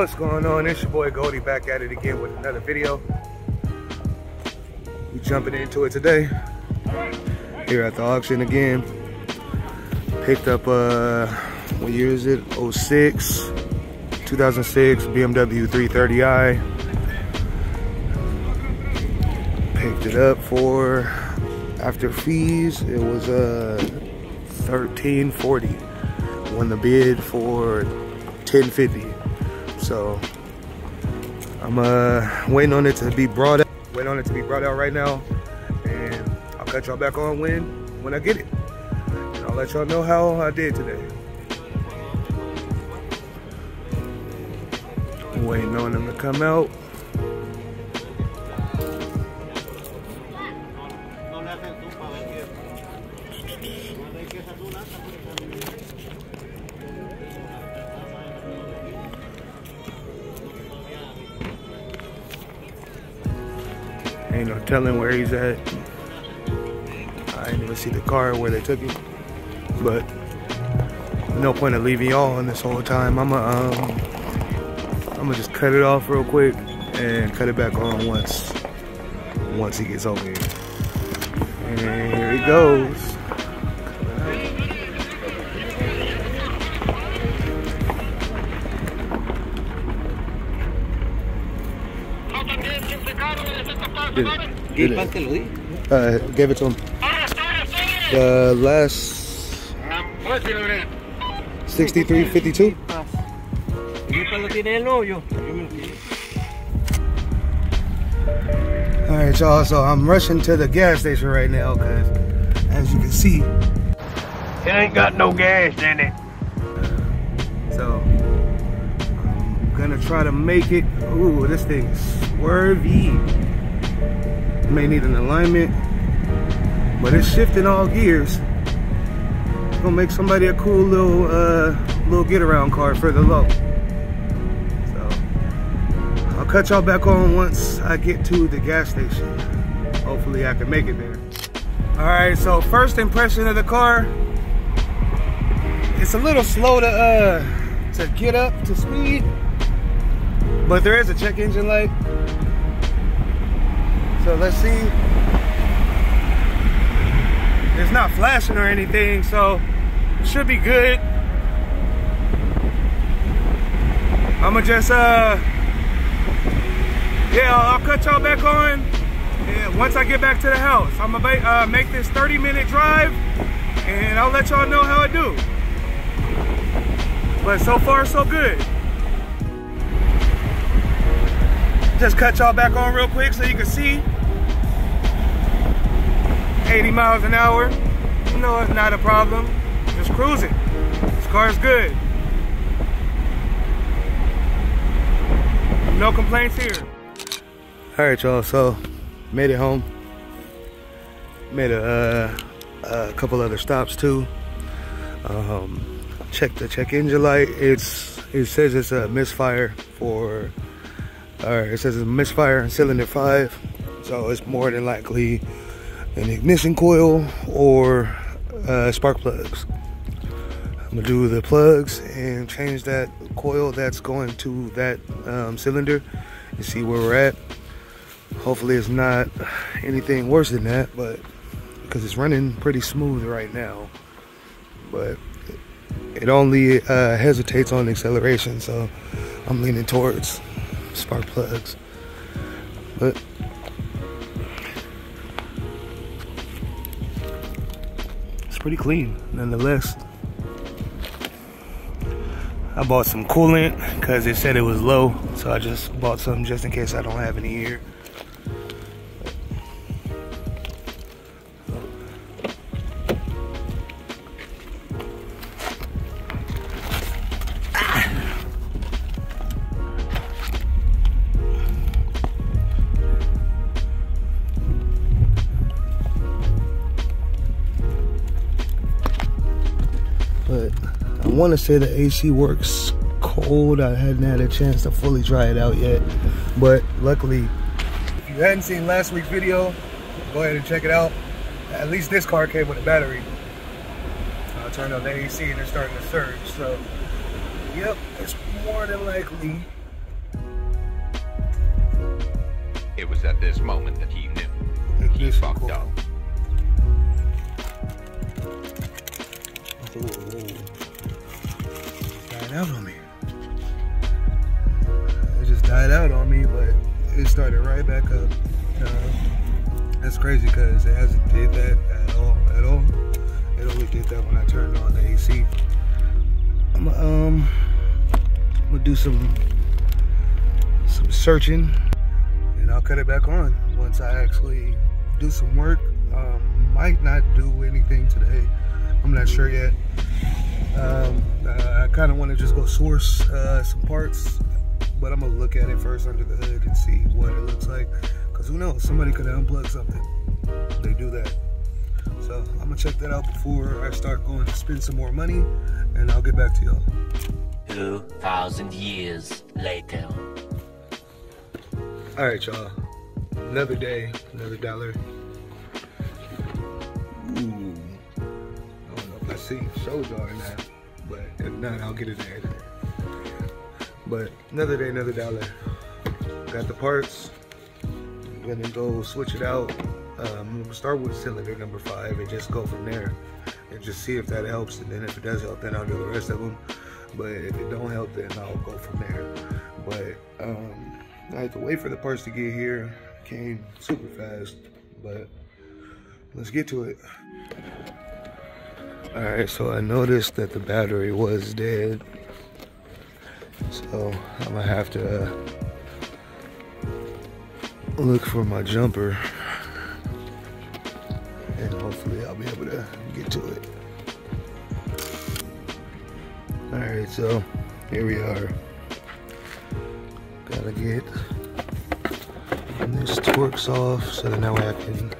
what's going on? It's your boy goldie back at it again with another video. We jumping into it today. Here at the auction again. Picked up uh what year is it? 06 2006 bmw 330i picked it up for after fees it was uh 1340 won the bid for 1050 so I'm uh, waiting on it to be brought out. Waiting on it to be brought out right now. And I'll cut y'all back on when when I get it. And I'll let y'all know how I did today. Waiting on them to come out. Ain't no telling where he's at. I didn't even see the car where they took him. But no point of leaving y'all on this whole time. I'ma um I'ma just cut it off real quick and cut it back on once once he gets over here. And here he goes. Did it. Did it. Uh, gave it to him. The last 63.52. All right, y'all. So I'm rushing to the gas station right now because, as you can see, It ain't got no gas in it. so I'm gonna try to make it. Ooh, this thing is swervy. May need an alignment, but it's shifting all gears. It's gonna make somebody a cool little uh, little get around car for the low. So I'll cut y'all back on once I get to the gas station. Hopefully I can make it there. All right, so first impression of the car. It's a little slow to uh to get up to speed, but there is a check engine light. So let's see. It's not flashing or anything, so should be good. I'ma just uh yeah, I'll, cut y'all back on once I get back to the house. I'm gonna uh, make this 30 minute drive and I'll let y'all know how I do. But so far, so good. Just cut y'all back on real quick so you can see. 80 miles an hour. No, it's not a problem. Just cruising. This car is good. No complaints here. All right, y'all. So, made it home. Made a, uh, a couple other stops too. Um, check the check engine light. It's it says it's a misfire for, or it says it's a misfire in cylinder five, so it's more than likely an ignition coil or uh, spark plugs. I'm gonna do the plugs and change that coil that's going to that um, cylinder and see where we're at. Hopefully it's not anything worse than that, but because it's running pretty smooth right now. But it only uh, hesitates on acceleration, so I'm leaning towards spark plugs. But pretty clean nonetheless. I bought some coolant because it said it was low, so I just bought some just in case I don't have any here. but I want to say the AC works cold. I hadn't had a chance to fully try it out yet, but luckily, if you hadn't seen last week's video, go ahead and check it out. At least this car came with a battery. Uh, I turned on the AC and it's starting to surge, so yep, it's more than likely. It was at this moment that he knew. He fucked up. Died out on me. It just died out on me, but it started right back up. Uh, that's crazy because it hasn't did that at all. At all. It only did that when I turned on the AC. I'm um, I'm gonna do some some searching, and I'll cut it back on once I actually do some work. Um, might not do anything today. I'm not sure yet. Um, uh, I kind of want to just go source uh, some parts, but I'm gonna look at it first under the hood and see what it looks like. Cause who knows? Somebody could have unplugged something. They do that. So I'm gonna check that out before I start going to spend some more money, and I'll get back to y'all. 2,000 years later. All right, y'all. Another day, another dollar. I see shows or not, but if not, I'll get it there. But another day, another dollar. Got the parts. I'm gonna go switch it out. Um, start with cylinder number five and just go from there and just see if that helps. And then if it does help, then I'll do the rest of them. But if it don't help, then I'll go from there. But um, I had to wait for the parts to get here. Came super fast, but let's get to it. All right, so I noticed that the battery was dead. So I'm gonna have to uh, look for my jumper. And hopefully I'll be able to get to it. All right, so here we are. Gotta get this Torx off so that now I can.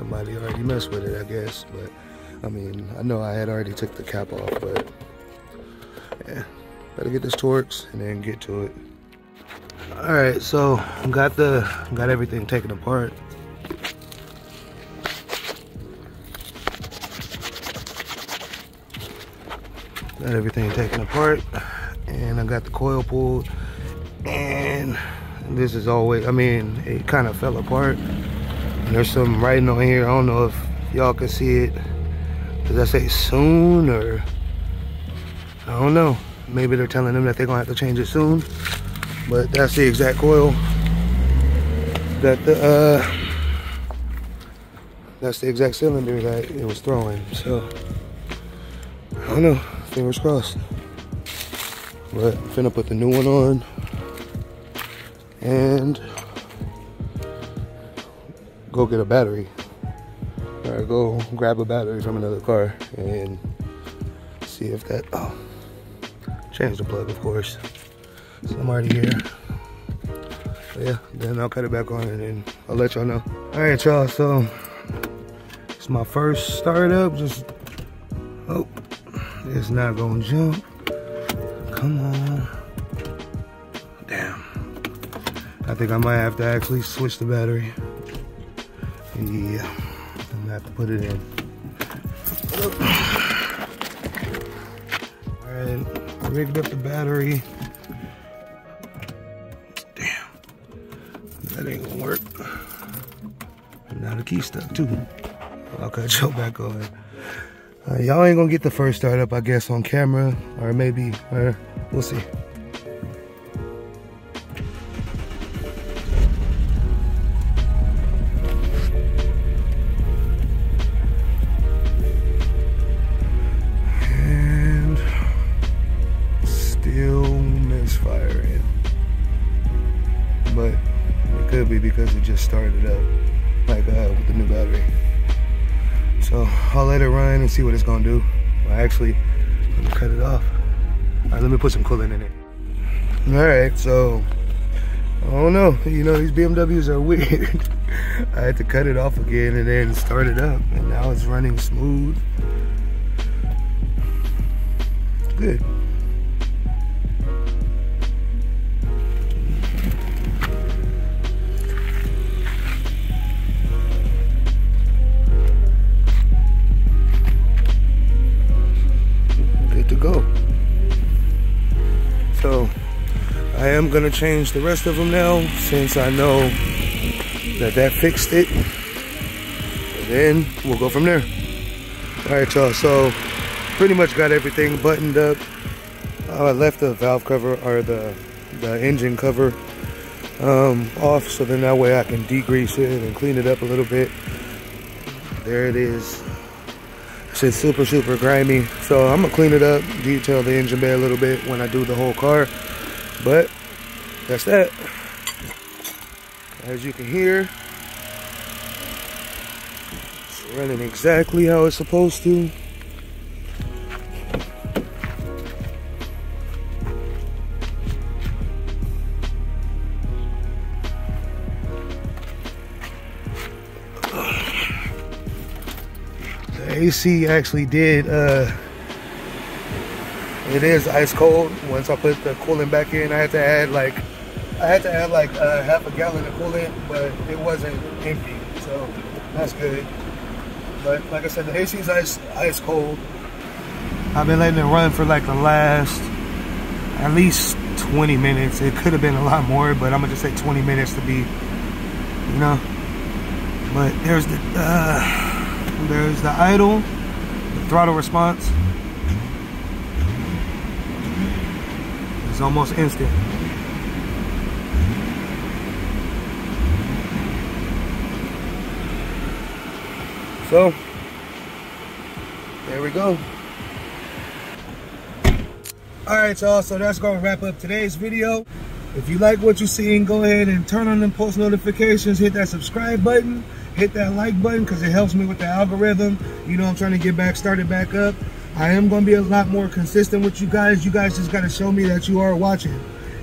Somebody already messed with it, I guess. But I mean, I know I had already took the cap off, but yeah, gotta get this Torx and then get to it. All right, so got the got everything taken apart. Got everything taken apart, and I got the coil pulled, and this is always. I mean, it kind of fell apart. And there's some writing on here. I don't know if y'all can see it. Does that say soon or I don't know. Maybe they're telling them that they're gonna have to change it soon. But that's the exact coil that the uh that's the exact cylinder that it was throwing. So I don't know. Fingers crossed. But I'm finna put the new one on. And go get a battery. Or go grab a battery from another car and see if that oh change the plug of course. So I'm already here. But yeah, then I'll cut it back on and then I'll let y'all know. Alright y'all, so it's my first startup. Just oh it's not gonna jump. Come on. Damn. I think I might have to actually switch the battery. Yeah, I'm gonna have to put it in. All right, rigged up the battery. Damn, that ain't gonna work. Now the key stuck too. I'll cut y'all back on. Uh, y'all ain't gonna get the first startup, I guess, on camera, or maybe, or we'll see. Just started up, like uh, with the new battery. So I'll let it run and see what it's gonna do. Well, actually, let me cut it off. All right, let me put some coolant in it. All right, so I don't know. You know, these BMWs are weird. I had to cut it off again and then start it up, and now it's running smooth. Good Gonna change the rest of them now since I know that that fixed it. And then we'll go from there. All right, y'all, so pretty much got everything buttoned up. I left the valve cover or the, the engine cover um, off so then that way I can degrease it and clean it up a little bit. There it is. It's super, super grimy. So I'm gonna clean it up, detail the engine bay a little bit when I do the whole car. That's that. As you can hear, it's running exactly how it's supposed to. The AC actually did uh, it is ice cold. Once I put the coolant back in, I had to add like I had to add like uh, half a gallon of coolant, but it wasn't empty, so that's good. But like I said, the AC is ice ice cold. I've been letting it run for like the last at least 20 minutes. It could have been a lot more, but I'm gonna just say 20 minutes to be, you know. But there's the uh, there's the idle, the throttle response. It's almost instant. So, there we go. Alright y'all, so that's going to wrap up today's video. If you like what you're seeing, go ahead and turn on them post notifications, hit that subscribe button, hit that like button because it helps me with the algorithm. You know I'm trying to get back started back up. I am going to be a lot more consistent with you guys. You guys just got to show me that you are watching.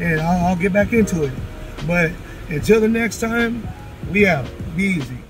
And I'll, I'll get back into it. But until the next time, we out. Be easy.